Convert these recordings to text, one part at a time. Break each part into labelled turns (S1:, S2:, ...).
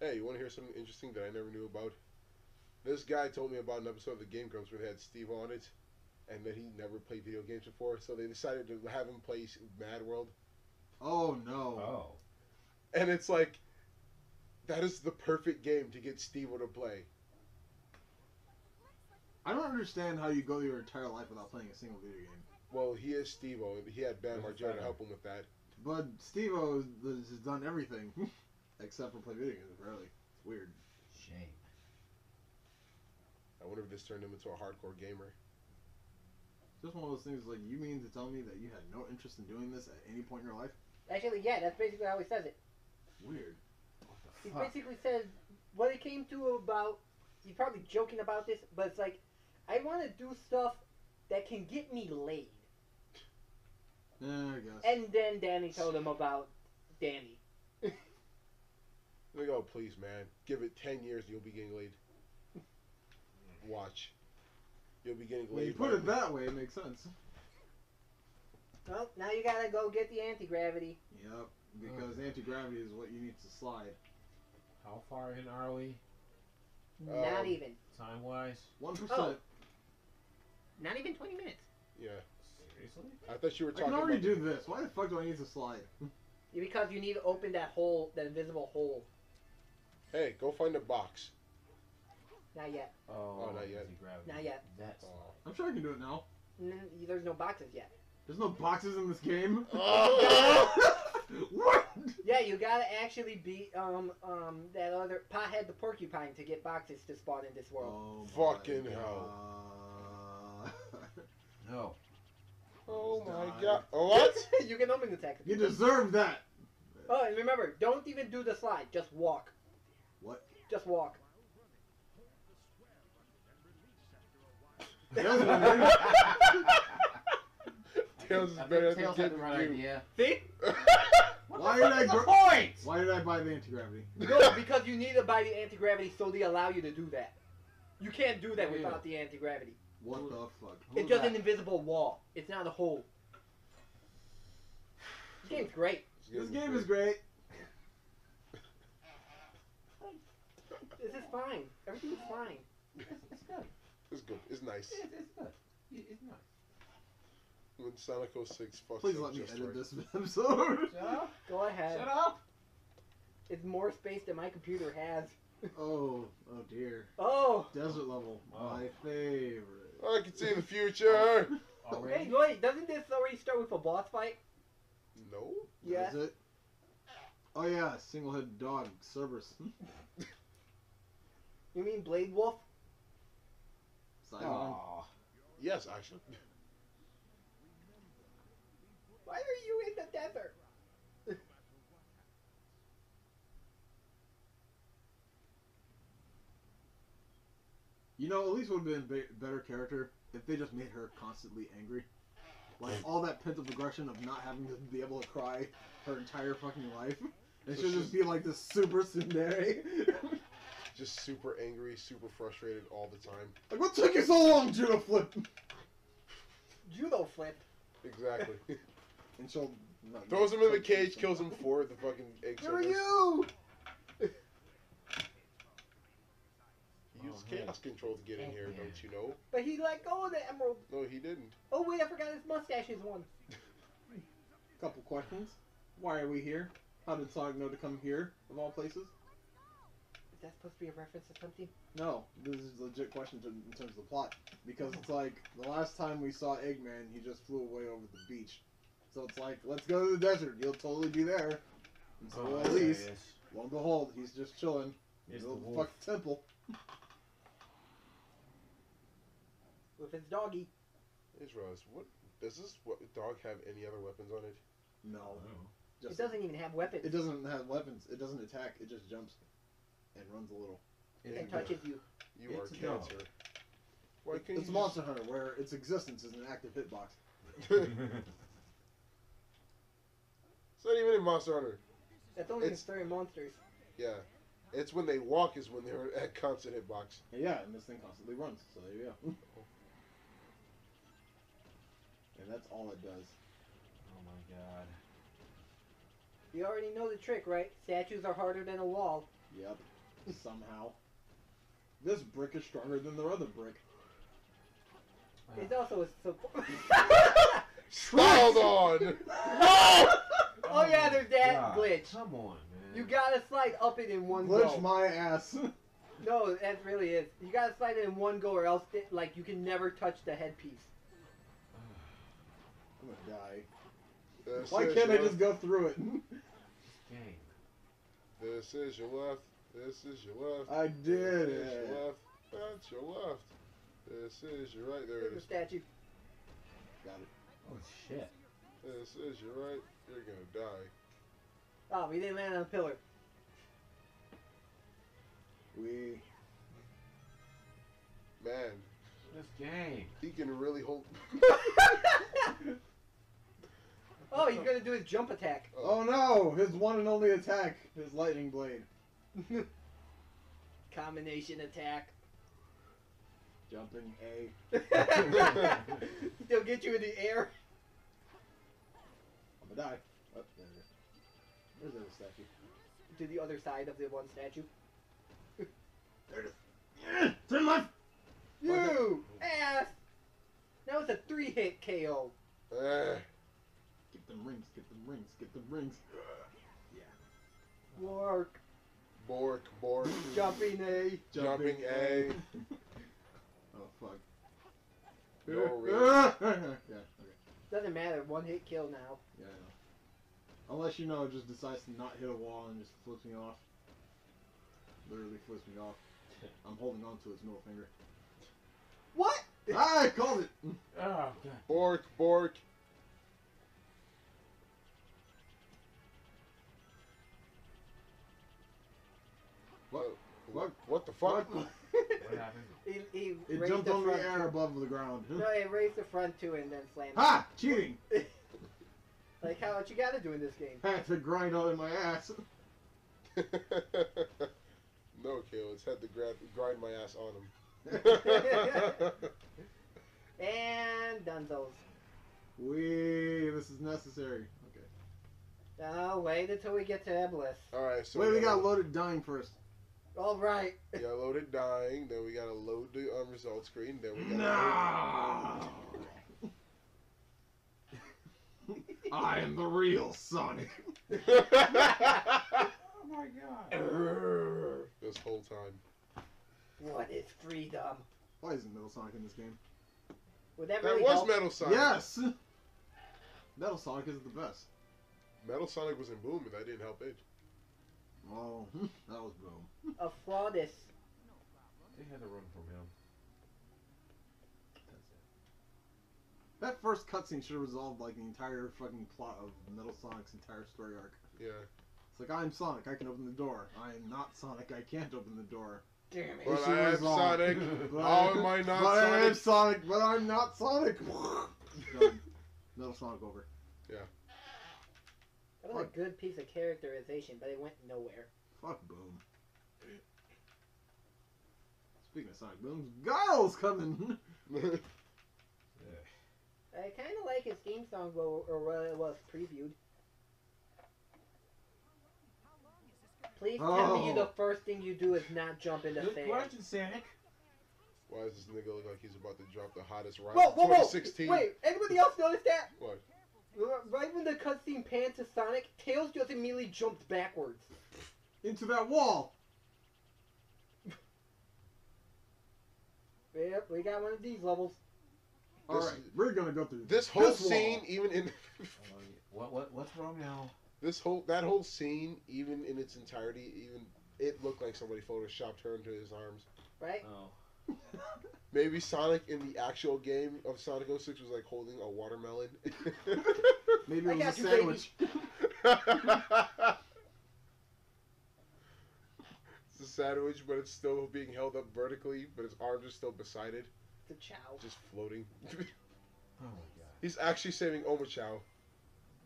S1: Hey, you want to hear something interesting that I never knew about? This guy told me about an episode of the Game Grumps where they had Steve on it, and that he never played video games before, so they decided to have him play Mad World.
S2: Oh no.
S3: Oh.
S1: And it's like, that is the perfect game to get Steve to play.
S2: I don't understand how you go your entire life without playing a single video game.
S1: Well, he is Steve O. He had Bam
S3: That's
S1: Margera to help him with that.
S2: But Steve O has done everything except for play video games. Apparently, it's weird.
S3: Shame.
S1: I wonder if this turned him into a hardcore gamer.
S2: Just one of those things. Like you mean to tell me that you had no interest in doing this at any point in your life?
S4: Actually, yeah, that's basically how he says it.
S2: Weird.
S4: He
S3: Fuck.
S4: basically says what it came to about. He's probably joking about this, but it's like, I want to do stuff that can get me laid.
S2: Yeah, I guess.
S4: And then Danny told him about Danny.
S1: Like, oh, please, man. Give it 10 years and you'll be getting laid. Watch. You'll be getting laid.
S2: when you put it
S1: me.
S2: that way, it makes sense.
S4: Well, now you gotta go get the anti gravity.
S2: Yep. Because anti gravity is what you need to slide.
S3: How far in are we,
S4: Not
S1: Um,
S4: even.
S3: time wise?
S2: One percent.
S4: Oh. Not even 20 minutes.
S1: Yeah.
S3: Seriously?
S1: I thought you were
S2: I
S1: talking
S2: can already
S1: about.
S2: do this. Why the fuck do I need to slide?
S4: Because you need to open that hole, that invisible hole.
S1: Hey, go find a box.
S4: Not yet.
S3: Oh,
S1: not yet.
S4: Not yet.
S3: That's
S1: Oh.
S2: I'm sure I can do it now.
S4: N- there's no boxes yet.
S2: There's no boxes in this game.
S1: Oh!
S2: what?
S4: Yeah, you gotta actually beat um um that other pothead the porcupine to get boxes to spawn in this world.
S2: Oh,
S1: Fucking
S2: my
S1: hell.
S2: God.
S3: no.
S1: Oh
S2: Just
S1: my
S2: die.
S1: god. Oh, what?
S4: you can open the text.
S2: You deserve that.
S4: Oh, and remember, don't even do the slide. Just walk.
S2: What?
S4: Just walk.
S2: Tails went in.
S1: Tails is
S3: I
S1: better
S3: think
S1: at
S3: Tails had
S1: the
S3: the right
S1: game.
S3: idea.
S4: See?
S3: What
S2: Why
S3: the
S2: did
S3: fuck
S2: I
S3: is the point?
S2: Why did I buy the anti gravity?
S4: No, because you need to buy the anti gravity so they allow you to do that. You can't do that
S3: Yeah.
S4: without the anti gravity.
S2: What the fuck?
S3: Who's
S4: It's just
S3: that?
S4: an invisible wall. It's not a hole. This game's great.
S2: This game is great.
S4: This is fine. Everything's fine.
S3: It's, it's good.
S1: It's good. It's nice.
S3: It's, it's good. It's nice.
S1: When Sonic 06 fucks
S2: Please
S1: up
S2: let me
S1: just
S2: edit
S1: right.
S2: this episode.
S3: Shut up.
S4: Go ahead.
S3: Shut up.
S4: It's more space than my computer has.
S2: Oh, oh dear.
S4: Oh!
S2: Desert level,
S3: Oh.
S2: my favorite.
S1: I can see the future.
S3: Already?
S4: Hey, wait, doesn't this already start with a boss fight?
S1: No.
S4: Yeah.
S2: Is it? Oh yeah, single-headed dog, Cerberus.
S4: You mean Blade Wolf?
S2: Saigon.
S3: Aw.
S1: Yes, actually.
S4: Why are you in the desert?
S2: You know, at least would have been a better character if they just made her constantly angry. Like all that pent up aggression of not having to be able to cry her entire fucking life. It
S1: So
S2: should just be like this super tsundere.
S1: Just super angry, super frustrated all the time.
S2: like, what took you so long, Judo Flip?
S4: Judo flip.
S1: Exactly.
S2: And she'll no,
S1: Throws him in the
S2: she'll-
S1: cage, kills him for the fucking egg
S2: Who are
S1: Cerberus.
S2: you?
S1: He used
S3: Oh, hey.
S1: chaos control to get in here, don't you know?
S4: But he let go of the emerald.
S1: No, he didn't.
S4: Oh wait, I forgot his mustache is one.
S2: Couple questions. Why are we here? How did Sonic know to come here, of all places?
S4: Is that supposed to be a reference to something?
S2: No, this is a legit question to, in terms of the plot. Because it's like, the last time we saw Eggman, he just flew away over the beach. So it's like, let's go to the desert. You'll totally be there. And so
S3: Oh,
S2: at
S3: there
S2: least,
S3: he is.
S2: lo and behold, he's just chilling.
S3: It's the
S2: the
S3: wolf.
S2: fucking temple.
S4: With his doggy.
S1: Israel, is what does this what, dog have any other weapons on it?
S2: No.
S3: Oh.
S2: Just,
S4: it doesn't even have weapons.
S2: it doesn't have weapons. It doesn't attack. It just jumps and runs a little.
S3: It's
S4: and touches you.
S1: You
S3: It's
S1: are
S3: a dog.
S1: cancer. Why can't
S2: It's
S1: you
S2: Monster Hunter, where its existence is an active hitbox.
S1: just- it's not even in Monster Hunter.
S4: That's only
S1: It's-
S4: in certain monsters.
S1: Yeah, it's when they walk is when they're at constant hitbox.
S2: And yeah, and this thing constantly runs. So there you go. and that's all it does.
S3: oh my god.
S4: You already know the trick, right? Statues are harder than a wall.
S2: Yep. Somehow. This brick is stronger than the other brick.
S4: It's ah. also a support.
S1: Hold on. No!
S4: oh yeah, there's that
S3: God,
S4: glitch.
S3: Come on, man.
S4: You gotta slide up it in one
S2: Glitch
S4: go.
S2: Glitch my ass.
S4: No, that really is. You gotta slide it in one go, or else it, like you can never touch the headpiece.
S2: I'm gonna die.
S1: This
S2: Why can't I just go through it?
S3: Game.
S1: This is your left. This is your left.
S2: I did
S1: This is
S2: it.
S1: your left. That's your left. This is your right. There it
S4: There's a
S1: is.
S4: statue.
S2: Got it.
S3: Oh shit.
S1: This is your right. You're gonna die.
S4: Oh, we didn't land on the pillar.
S2: We.
S1: Man,
S3: This game.
S1: he can really hold.
S4: oh, he's gonna do his jump attack.
S2: Oh. oh no! His one and only attack, his lightning blade.
S4: Combination attack.
S2: Jumping A.
S4: They'll get you in the air.
S2: I'm gonna die. Oh, there it is. Where's the other statue?
S4: To the other side of the one statue.
S2: There it is. Yeah, turn left!
S4: You ass! That was a three hit KO.
S1: Eh,
S2: Get them rings, get them rings, get them rings. Yeah.
S4: Work.
S1: Bork, Bork.
S4: Jumping A.
S1: Jumping A.
S2: oh fuck.
S1: No,
S2: yeah, okay.
S4: Doesn't matter. One hit kill now.
S2: Yeah, I know. Unless you know, it just decides to not hit a wall and just flips me off. Literally flips me off. I'm holding on to its middle finger.
S4: What?
S2: Ah, I called it!
S3: Oh god.
S1: Bork, Bork.
S2: What?
S1: What? What the fuck?
S2: What?
S3: What happened?
S4: He, he
S2: It
S4: raised
S2: jumped
S4: the
S2: on the
S4: front
S2: air
S4: two.
S2: above the ground.
S4: No, it raised the front two and then slammed. it.
S2: Ha! Cheating!
S4: Like how what you gotta do in this game.
S2: I Had to grind out in my ass.
S1: no, Kale. It's had to grab, grind my ass on him.
S4: And Dunzos.
S2: Wee, this is necessary. Okay.
S4: Oh, wait until we get to Iblis.
S1: All right. So
S2: Wait, we got
S1: gotta-
S2: loaded dying first.
S4: All right.
S1: We got loaded dying. Then we got to load the um, result screen. Then we got to.
S2: No! I am the real Sonic.
S3: Oh my god.
S1: this whole time.
S4: What is freedom?
S2: Why isn't Metal Sonic in this game?
S4: Would that
S1: That
S4: really
S1: was
S4: help?
S1: Metal Sonic.
S2: Yes! Metal Sonic is the best.
S1: Metal Sonic was in Boom, and that didn't help it.
S2: Oh, that was boom.
S4: A Fraudus.
S3: They had to run from him.
S2: That first cutscene should have resolved like the entire fucking plot of Metal Sonic's entire story arc.
S1: Yeah.
S2: It's like I'm Sonic, I can open the door. I am not Sonic, I can't open the door.
S4: Damn it.
S1: But
S2: Issue
S1: I am. Sonic.
S2: But
S1: How am I not
S2: but I am
S1: Sonic?
S2: Sonic, but I'm not Sonic. Done. Metal Sonic over.
S4: That was a good piece of characterization, but it went nowhere.
S2: Fuck Boom. Speaking of Sonic Boom, Guile's coming.
S4: I kind of like his theme song, or, or what it was previewed. Please tell me
S2: Oh.
S4: the first thing you do is not jump in the
S3: Good
S4: sand.
S3: question, Sonic.
S1: Why does this nigga look like he's about to drop the hottest ride
S4: Whoa,
S1: of
S4: whoa, whoa!
S1: 2016?
S4: Wait, anybody else notice that?
S1: What?
S4: Right when the cutscene panned to Sonic, Tails just immediately jumped backwards.
S2: Into that wall.
S4: Yep, we got one of these levels.
S2: All
S1: This-
S2: right, we're gonna go through
S1: This whole
S2: wall.
S1: scene, even in
S3: What what what's wrong now?
S1: this whole that whole scene, even in its entirety, even it looked like somebody photoshopped her into his arms.
S4: Right?
S3: Oh.
S1: Maybe Sonic in the actual game of Sonic 06 was like holding a watermelon.
S2: Maybe it was a sandwich.
S1: it's a sandwich, but it's still being held up vertically, but his arms are still beside it,
S4: The chow.
S1: just floating.
S3: Oh my god.
S1: He's actually saving Omochao.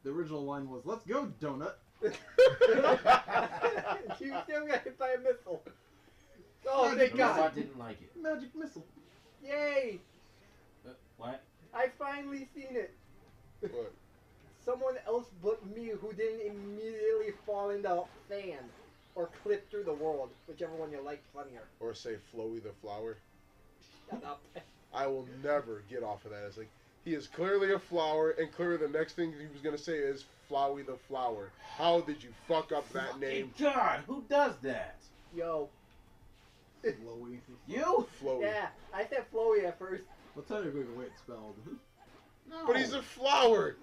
S2: The original line was, "Let's go, donut."
S4: you still got hit by a missile. Oh,
S2: The
S4: thank
S3: The
S4: God.
S3: robot didn't like it.
S2: Magic missile.
S4: Yay!
S3: Uh, what?
S4: I finally seen it.
S1: What?
S4: Someone else but me who didn't immediately fall in the sand. or clip through the world, whichever one you like funnier.
S1: Or say Floey the flower.
S4: Shut up.
S1: I will never get off of that. It's like he is clearly a flower, and clearly the next thing he was gonna say is Flowey the flower. How did you fuck up that name,
S3: Hey, God, who does that?
S4: Yo.
S2: Flowy.
S3: You?
S1: Flowey?
S4: Yeah, I said Flowy at first.
S2: Well, technically the way it's spelled.
S3: No.
S1: But he's a flower.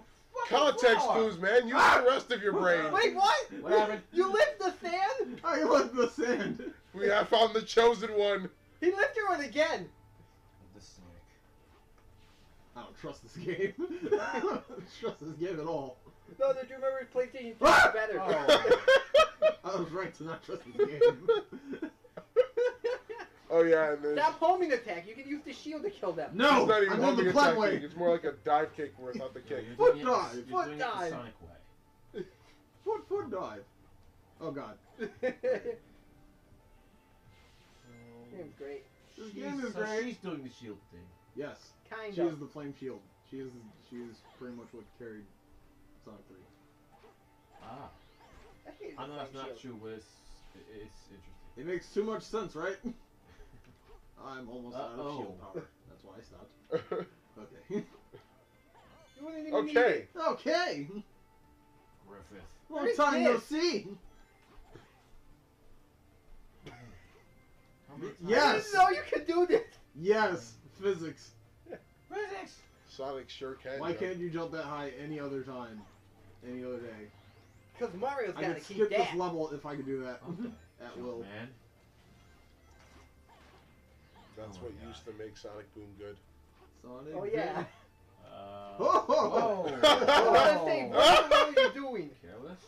S3: Fucking
S1: Context
S3: flower.
S1: clues, man. Use the rest of your brain.
S4: Wait, what?
S3: What happened?
S4: You lift the sand?
S2: I left the sand.
S1: We have found the chosen one.
S4: He lifted one again.
S3: The snake.
S2: I don't trust this game. I don't trust this game at all.
S4: No, did you remember PlayStation 2
S2: Ah!
S4: better?
S3: Oh.
S2: I was right to not trust this game.
S1: Oh yeah, and then
S4: Stop homing attack. You can use the shield to kill them.
S2: no,
S1: it's not even
S2: I'm
S1: homing
S2: the
S1: attack
S2: plant
S1: kick.
S2: way.
S1: It's more like a dive kick without the kick.
S3: you're
S2: Foot
S3: doing it-
S2: dive,
S3: You're
S4: foot
S3: doing
S4: dive.
S3: it the Sonic way.
S2: Foot, foot dive. Oh god,
S4: Game's great.
S2: this
S3: She's,
S2: game is
S3: so
S2: great.
S3: she's doing the shield thing.
S2: Yes,
S4: Kind
S2: she
S4: of.
S2: is the flame shield. She is she is pretty much what carried Sonic 3.
S3: Ah.
S4: I hate
S3: I know
S4: the
S3: that's
S4: flame
S3: not
S4: shield.
S3: true, but it's, it's interesting.
S2: It makes too much sense, right? I'm almost out of shield power. That's why I stopped. Okay.
S4: You wouldn't even need
S1: okay.
S4: it.
S2: okay.
S3: Griffith.
S2: Long
S4: What is
S2: time no
S4: this?
S2: see.
S3: How many times-
S2: Yes.
S4: I didn't know you could do this.
S2: Yes, physics.
S3: Physics!
S1: Sonic sure can.
S2: Why
S1: jump.
S2: can't you jump that high any other time, any other day?
S4: Because Mario's
S2: I
S4: got to keep
S2: could
S4: keep
S2: skip this level if I could do that
S3: Okay.
S2: at
S3: Jump,
S2: will.
S3: Man.
S1: That's
S3: Oh
S1: what
S3: my
S1: used to make Sonic Boom good.
S2: Sonic
S4: Oh, yeah.
S3: Uh,
S2: Oh!
S3: whoa.
S4: I was gonna say,
S3: Whoa.
S4: what the hell are you doing?
S3: Careless?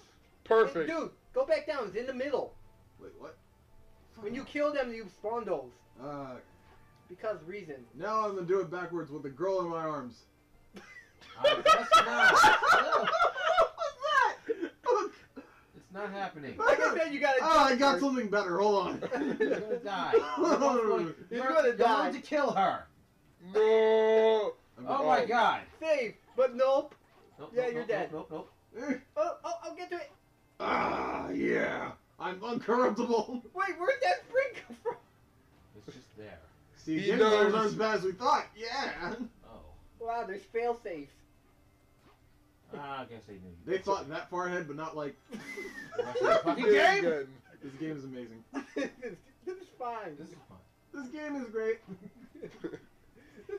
S1: Perfect.
S4: Dude, go back down. It's in the middle.
S2: Wait, what?
S4: When you kill them, you spawn those.
S2: Uh,
S4: Because reason.
S2: now I'm gonna do it backwards with the girl in my arms.
S3: Uh, that's not. No,
S2: What's that? Look.
S3: It's not happening.
S4: Like I said, you gotta
S2: Oh, I got
S4: first.
S2: something better. Hold on.
S3: You're gonna die. You're, going,
S4: He's
S3: you're,
S4: gonna
S3: you're
S4: die.
S3: going to kill her.
S1: No.
S2: I'm
S3: Oh
S1: Oh.
S3: my god.
S4: Save, but nope.
S3: Nope,
S4: Yeah,
S3: nope,
S4: you're
S3: nope,
S4: dead.
S3: Nope, nope,
S2: Eh.
S4: Oh, oh, I'll get to it.
S2: Ah, yeah. I'm uncorruptible.
S4: Wait, where'd that spring come from?
S3: It's just there.
S2: See,
S1: He
S2: game players
S1: knows.
S2: aren't as bad as we thought. Yeah.
S3: Oh.
S4: Wow, there's fail safes.
S3: Ah, I guess they knew.
S2: They thought that far ahead, but not like
S3: The rest of the fucking game.
S1: good.
S2: this game is amazing.
S4: this, is, this is fine.
S3: This is fun.
S2: This game is great.
S4: This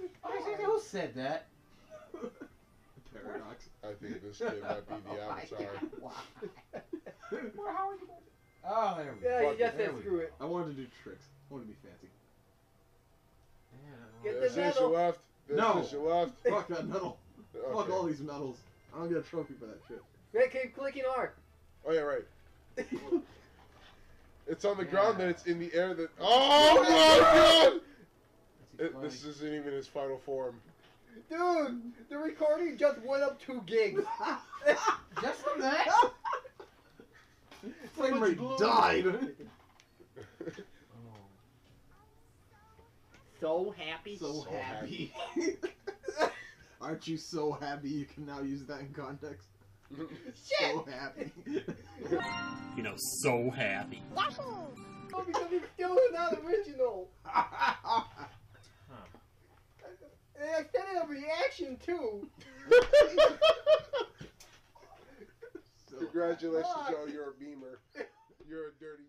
S4: is
S3: I said,
S4: fine.
S3: who said that?
S2: Paradox.
S1: I think this kid might be the
S3: Oh
S1: avatar.
S3: God, Why? Where, how are you? Oh, there we go.
S4: Yeah, you
S1: Fuck
S4: just
S3: there
S4: said
S3: we
S4: screw it.
S2: I wanted to do tricks. I wanted to be fancy.
S3: Yeah,
S4: Get
S1: This
S4: the
S1: is your
S4: medal.
S1: left. This
S2: No.
S1: is your left.
S2: Fuck that medal. Fuck all these medals. I don't get a trophy for that shit.
S4: Wait, keep clicking R.
S1: Oh yeah, right. It's on the
S3: Yeah.
S1: ground, then it's in the air. That oh my oh,
S3: god!
S1: It, this isn't even his final form.
S4: Dude, the recording just went up two gigs.
S3: Just from that?
S2: Frame
S4: much
S2: rate
S4: glue.
S2: died.
S3: Oh.
S4: So happy.
S2: so
S1: So
S2: happy. Aren't you so happy you can now use that in context?
S4: Shit!
S2: So happy.
S5: you know, so happy.
S4: Oh, because he's still not original.
S3: Huh.
S4: And I sent it a reaction too.
S2: So
S1: Congratulations, Joe. You're a beamer. You're a dirty